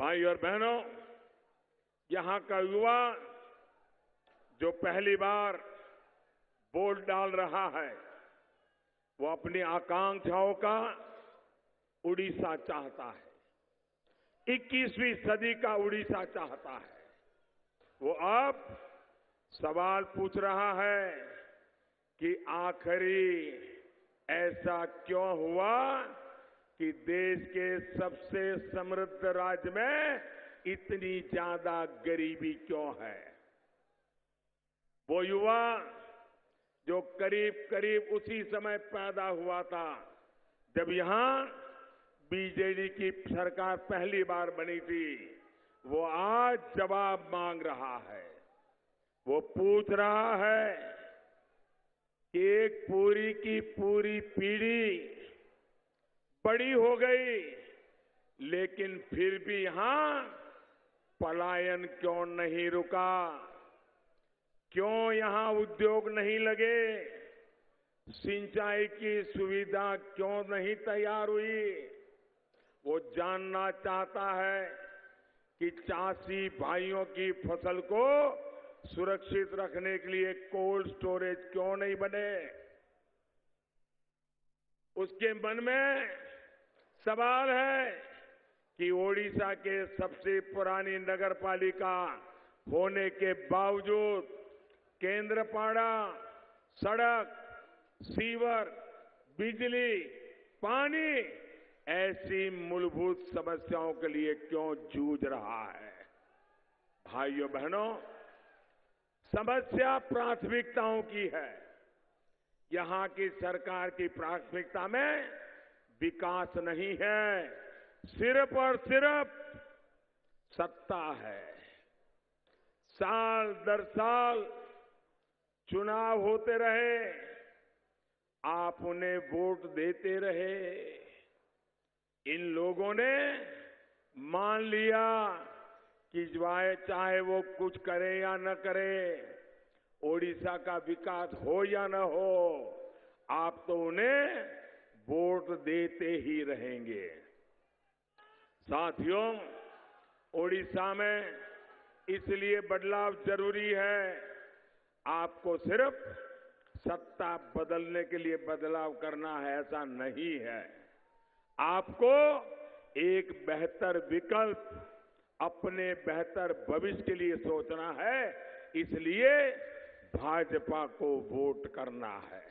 भाई और बहनों, यहाँ का युवा जो पहली बार वोट डाल रहा है, वो अपनी आकांक्षाओं का उड़ीसा चाहता है। 21वीं सदी का उड़ीसा चाहता है। वो अब सवाल पूछ रहा है कि आखिरी ऐसा क्यों हुआ कि देश के सबसे समृद्ध राज्य में इतनी ज़्यादा गरीबी क्यों है? वो युवा जो करीब करीब उसी समय पैदा हुआ था, जब यहाँ बीजेडी की सरकार पहली बार बनी थी, वो आज जवाब मांग रहा है। वो पूछ रहा है कि एक पूरी की पूरी पीढ़ी बड़ी हो गई। लेकिन फिर भी यहाँ पलायन क्यों नहीं रुका? क्यों यहाँ उद्योग नहीं लगे? सिंचाई की सुविधा क्यों नहीं तैयार हुई? वो जानना चाहता है कि चासी भाइयों की फ़सल को सुरक्षित रखने के लिए कोल्ड स्टोरेज क्यों नहीं बने? उसके मन में सवाल है कि ओडिशा के सबसे पुरानी नगर पालिका होने के बावजूद केंद्रपाड़ा, सड़क, सीवर, बिजली, पानी ऐसी मूलभूत समस्याओं के लिए क्यों जूझ रहा है? भाइयों बहनों, समस्या प्राथमिकताओं की है। यहाँ की सरकार की प्राथमिकता में विकास नहीं है। सिर्फ़ और सिर्फ़ सत्ता है। साल दर साल चुनाव होते रहे, आप उन्हें वोट देते रहे। इन लोगों ने मान लिया कि चाहे वो कुछ करे या न करे, ओडिशा का विकास हो या न हो, आप तो उन्हें वोट देते ही रहेंगे। साथियों, ओडिशा में इसलिए बदलाव ज़रूरी है, आपको सिर्फ़ सत्ता बदलने के लिए बदलाव करना है, ऐसा नहीं है। आपको एक बेहतर विकल्प, अपने बेहतर भविष्य के लिए सोचना है, इसलिए भाजपा को वोट करना है।